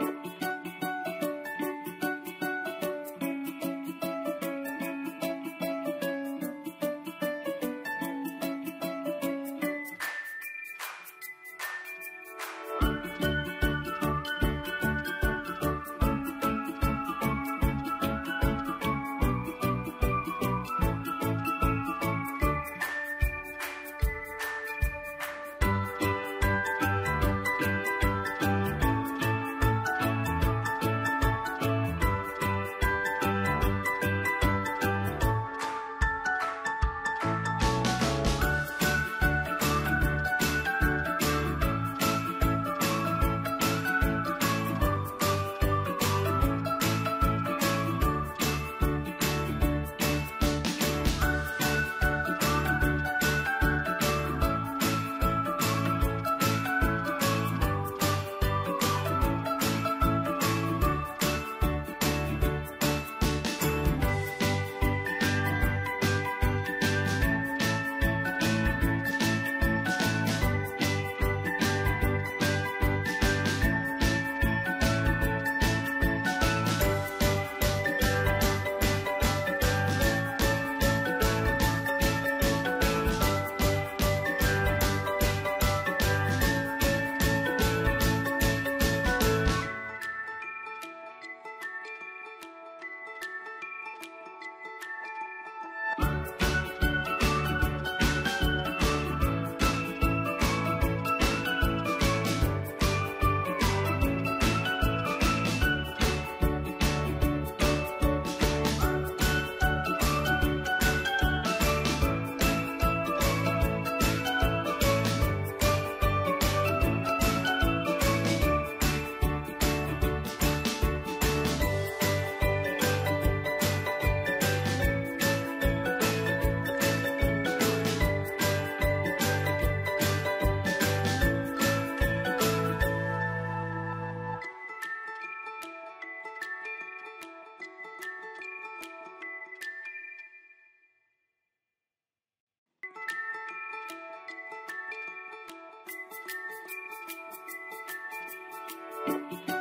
あ! You